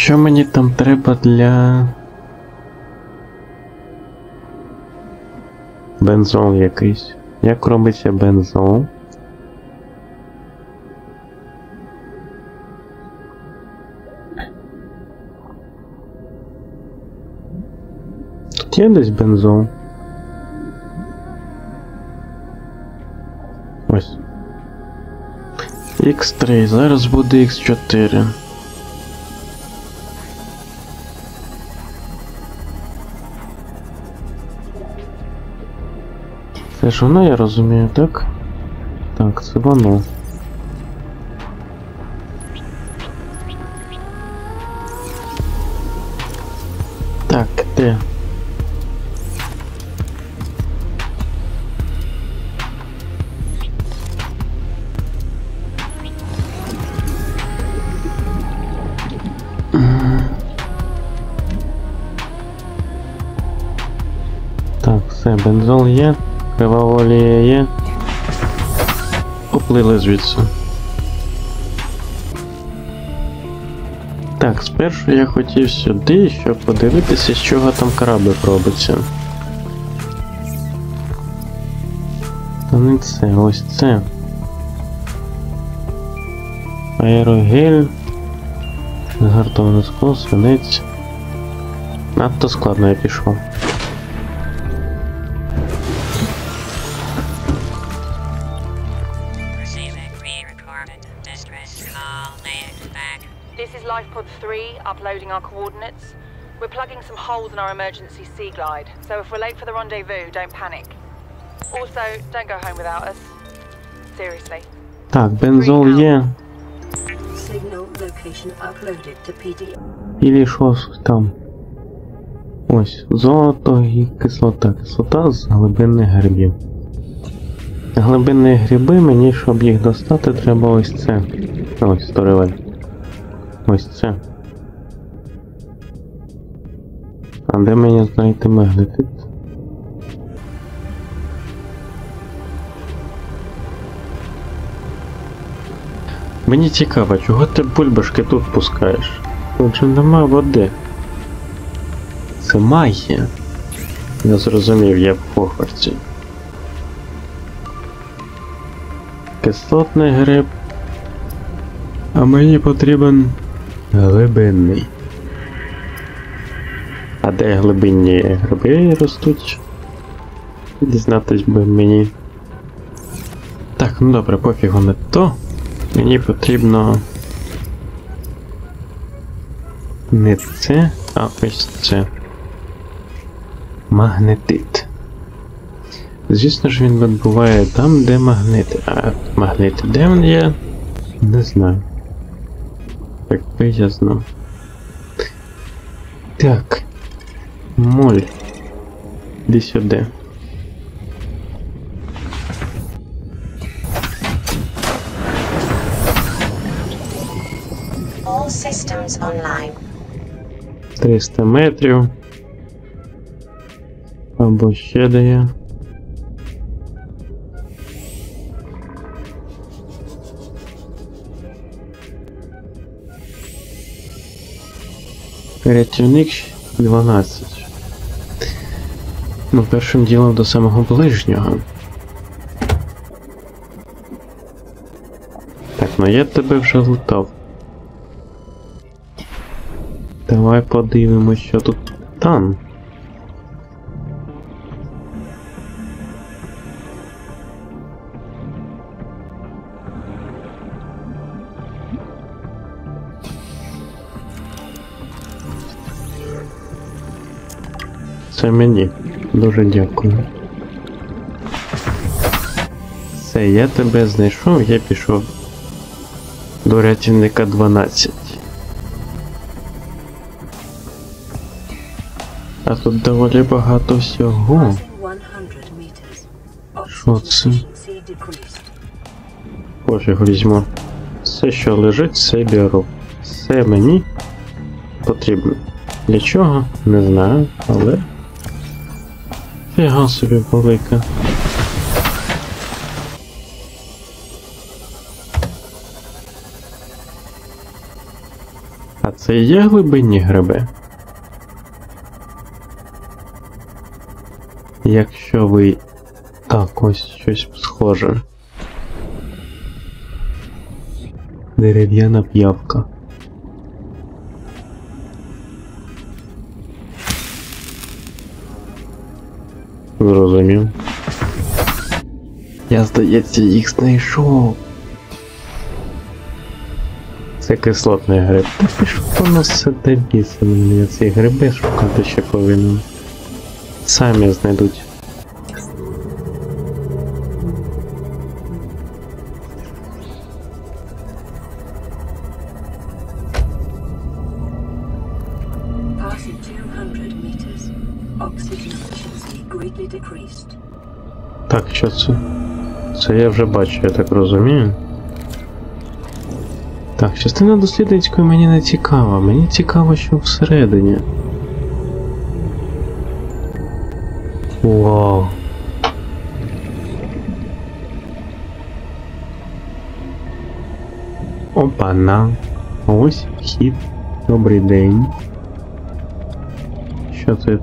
Що мені там треба для. Бензол якийсь. Як робиться бензол? Тут є десь бензол? Ось. X3, зараз буде X4. Це ж воно, я розумію, так? Так, це воно. Так, де? Кривава є. Поплили звідси. Так, спершу я хотів сюди, щоб подивитися, з чого там кораблик робиться. Та не це, ось це. Аерогель. Згартоване скло, свинець. Надто складно я пішов. Uploading our coordinates. We're plugging some holes in our emergency sea glide, so if we're late for the rendezvous, don't panic. Also, don't go home without us. Seriously. Так, бензол є. Signal location uploaded to PD. Ілі що там? Ось, золото і кислота. Кислота з глибинних грибів. Глибинні гриби мені, щоб їх достати, треба ось це. Ось, сторилель. Ось це. А де мені знайти магнетит? Мені цікаво, чого ти бульбашки тут пускаєш? Тут же нема води. Це магія. Я зрозумів, я в Хогвартсі. Кислотний гриб. А мені потрібен глибинний. А де глибинні гриби ростуть? Дізнатись би мені. Так, ну добре, пофігу не то. Мені потрібно. Не це, а ось це. Магнетит. Звісно ж, він відбуває там, де магнити. А магнити де він є? Не знаю. Якби я знав. Так. Моль. Іди сюди. All systems online. 300 метрів. Або ще де є. Рятівник 12. Ну, першим ділом до самого ближнього. Так, ну я тебе вже лутав. Давай подивимось, що тут там. Це мені. Дуже дякую. Все, я тебе знайшов, я пішов до рятівника 12. А тут доволі багато всього. 100 meters. Що це? Пофіг візьму. Все, що лежить, все беру. Все мені потрібно. Для чого? Не знаю, але. Фіга собі велика. А це є глибинні гриби? Якщо ви. Так, ось щось схоже. Дерев'яна п'явка. Зрозумів. Я, здається, їх знайшов. Це кислотний гриб. Та пішов воно все біса мені ці гриби шукати ще повинен. Самі знайдуть. Passing 200 meters. Так, що це? Це я вже бачу, я так розумію. Так, частина дослідницької мені не цікава. Мені цікаво, що всередині. Вау. Опана. Ось вхід. Добрий день. Що це?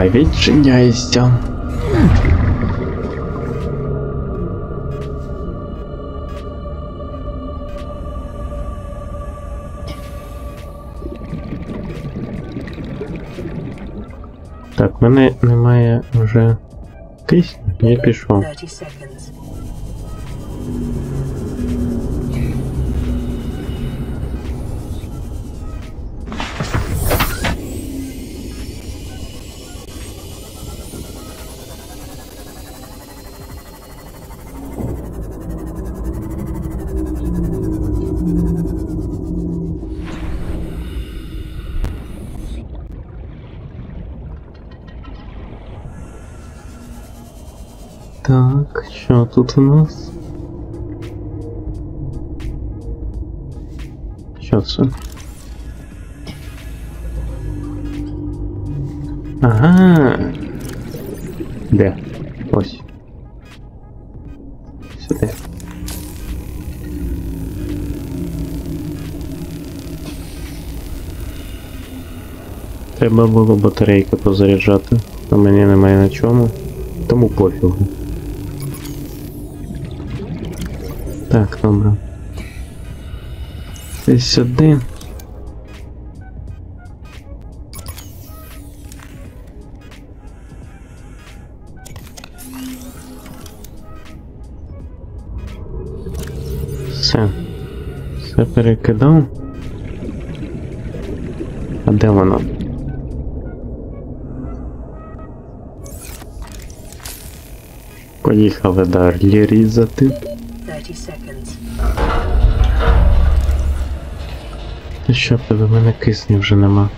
Давай, відчиняйся. Так, в мене немає вже кисню, я пішов. Так, що тут у нас? Що це? Ага. Де? Треба було батарейки позаряджати, а мені немає на чому. Тому пофігу. Так, добре. Десь сюди. Все. Все перекидав. А де воно? Поїхали далі різати. 30 seconds. Та що тебе мене кисню вже нема.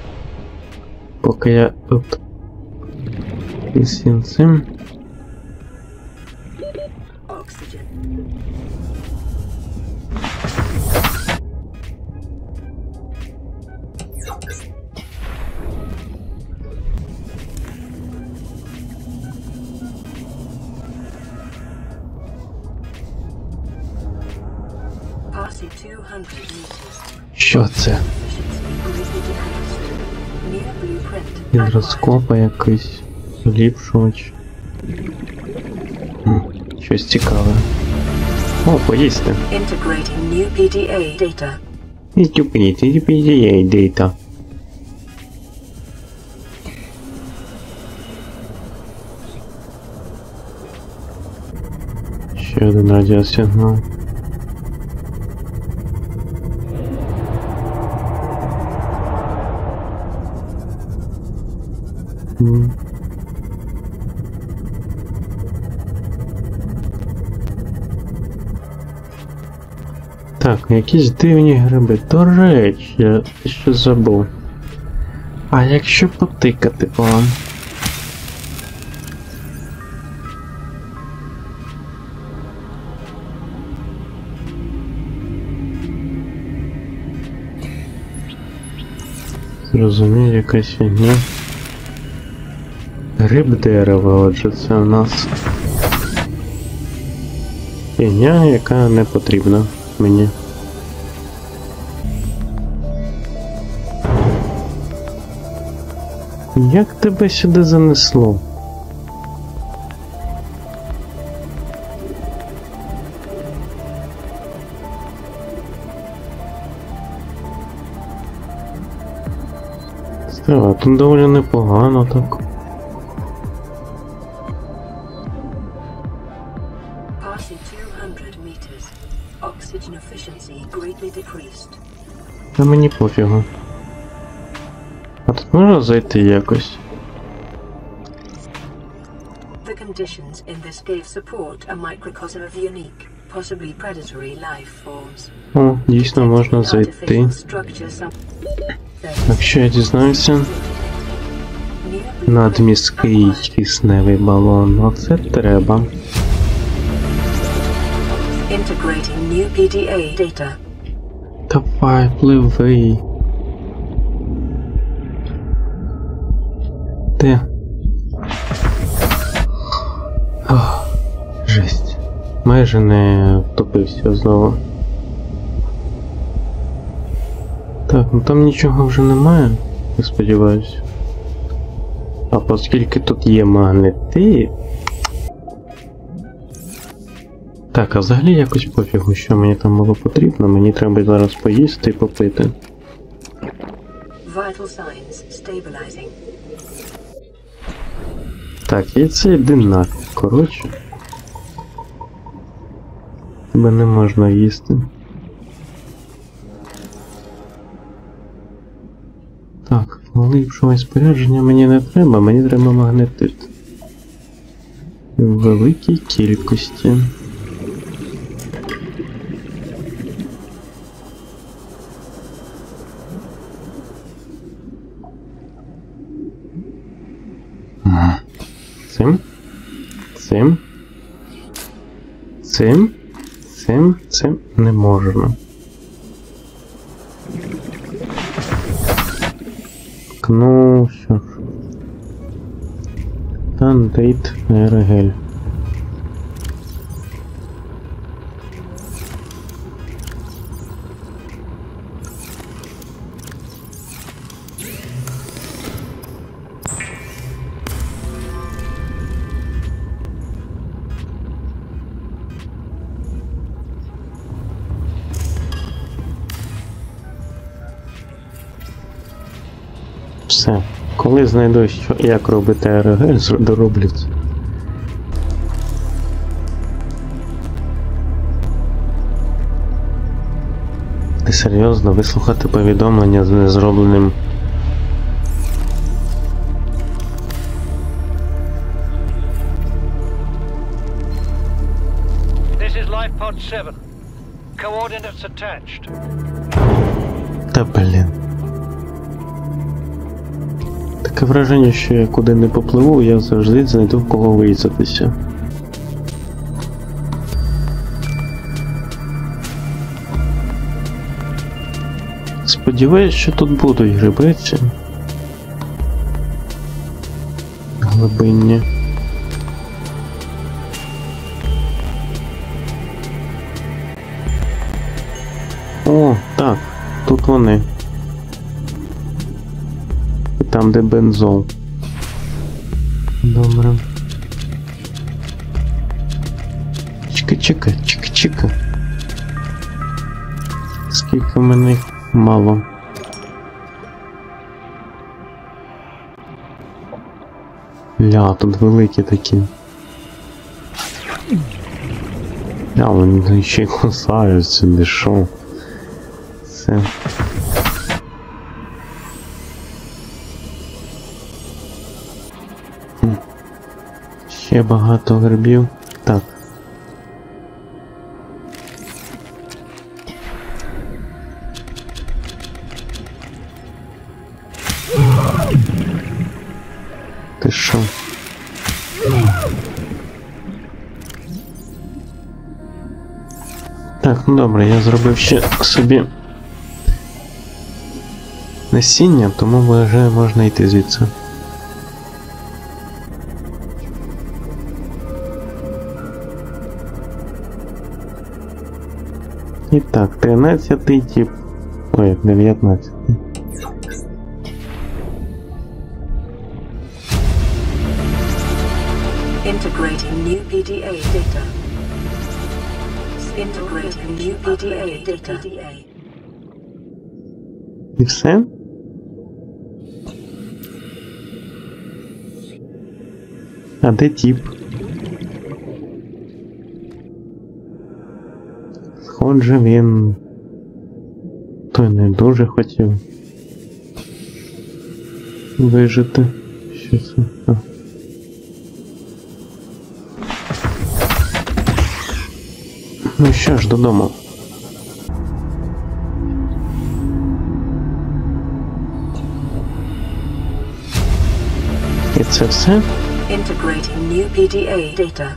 Поки я тут усім цим. Що це? Гідроскопа якийсь. Ліпшувач. Щось цікаве. О, поїсти. New PDA data. Ще один радіосигнал. Так, якісь дивні гриби. До речі, я ще забув. А якщо потикати по вам? Зрозумів, якась фігня. Гриб дерева, у нас. Фігня, яка не потрібна мені. Як тебе сюди занесло? Страва, тут доволі непогано так. Та мені пофігу. А тут можна зайти якось? The conditions in this cave support a microcosm of unique, possibly predatory life forms. О, дійсно можна зайти. Що я дізнаюся? New Надміський кисневий балон. Оце треба. Integrating new PDA data. Давай, пливи. Де? Жесть. Майже не втопився знову. Так, ну там нічого вже немає, я сподіваюся. А оскільки тут є магнети. Так, а взагалі якось пофігу, що мені там було потрібно. Мені треба зараз поїсти і попити. Так, і це динак. Коротше. Тебе не можна їсти. Так, ліпшого спорядження мені не треба, мені треба магнетит. В великій кількості. Цим. Цим. Цим. Цим. Цим не можемо. Кнув. Ну. Тандейт аерогель. Знайду, що, як робити зр- дороблю це. Ти серйозно вислухати повідомлення з незробленим. This is Life Pod 7. Coordinates attached. Та блін. Таке враження, що я куди не попливу, я завжди знайду в кого вирізатися. Сподіваюсь, що тут будуть грибиці. Глибинні. О, так, тут вони. Там, де бензол. Добре. Чика, чика, чика, чика. Скільки в мене їх мало. Ля, тут великі такі. Ля, вони ще й кусаються, де що. Це. Ще багато грибів. Так. Ти що? Так, ну добре, я зробив ще собі насіння, тому вже можна йти звідси. І так, 13 тип. Ой, 19. Integrating new PDA data. Integrating new PDA data. І все? А де тип? Схоже, він. Той не дуже хотів. Вижити. Що це? А. Ну що ж, додому. І це все? Integrating new PDA data.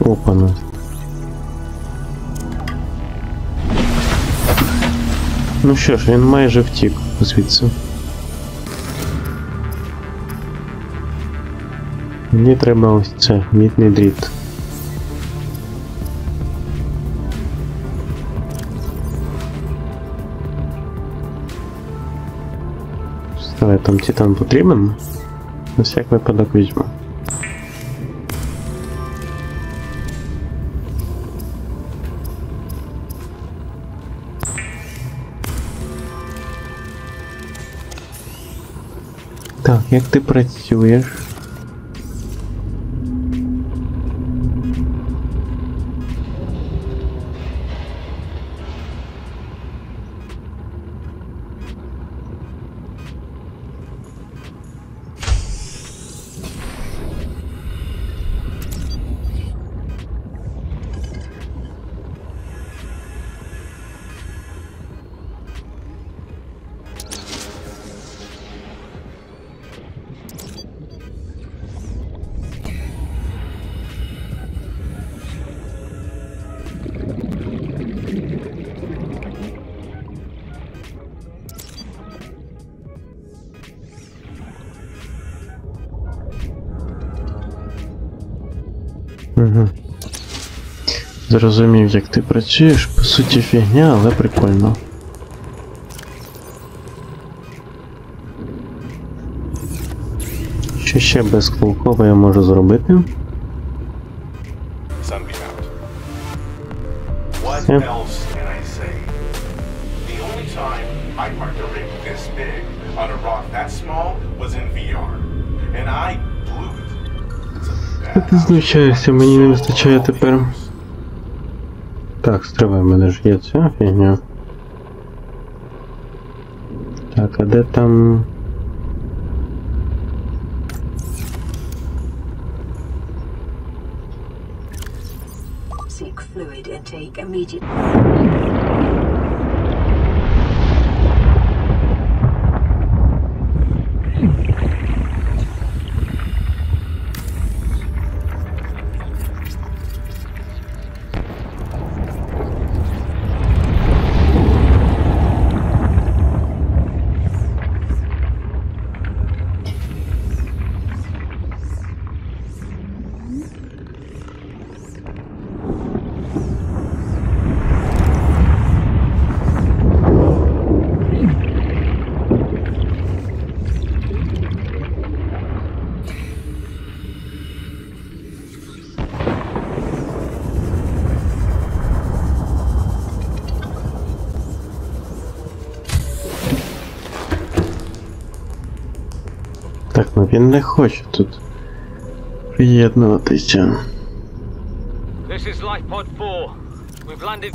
Опана. Ну що ж, він майже втік звідси. Мені треба ось це, мітний дріт. Ставай, там титан потрібен? На всяк випадок візьму. Так, як ти працюєш? Угу. Зрозумів, як ти працюєш, по суті фігня, але прикольно. Що ще безколково я можу зробити? Yep. Ти знущаєшся, мені не вистачає тепер. Так, стривай, в мене ж є ця фігня. Так, а де там. Seek fluid intake immediately. Він не хоче тут приєднуватися. This is Lifepod 4. We've landed.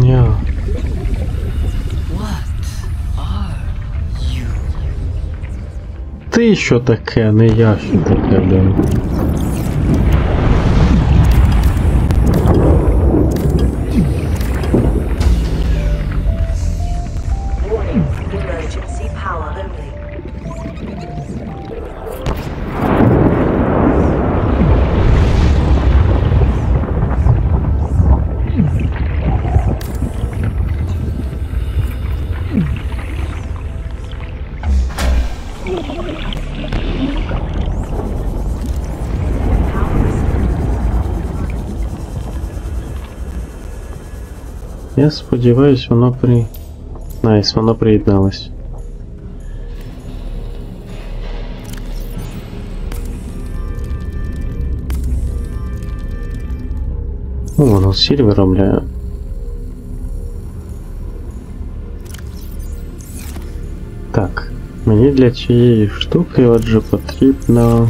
Фігня? Ти що таке, не я що таке, блін. Я сподіваюсь, воно при. Найс, воно приєдналось. О, воно сільвером, бля. Так, мені для цієї штуки отже потрібно.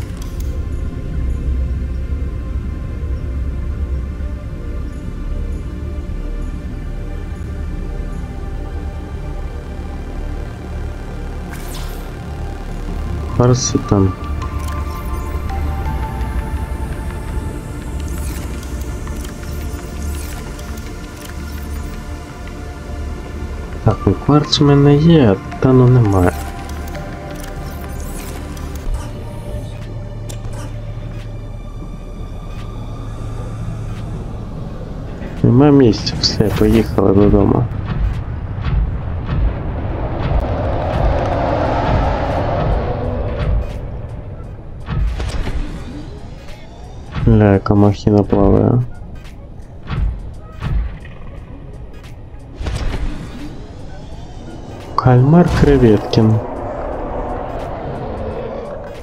Фарситан. Так, ну кварц у мене є, а тану немає. Нема місця, все, поїхали додому. Бля, яка махіна плаває. Кальмар Креветкін.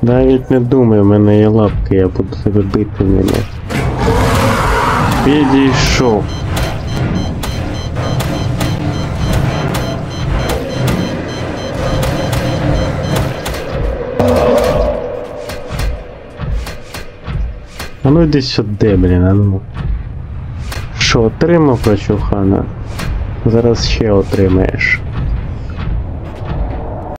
Навіть не думай, в мене є лапки, я буду тебе бити ними. Підійшов. А ну йди сюди, блін, а ну. Що, отримав прочухана? Зараз ще отримаєш.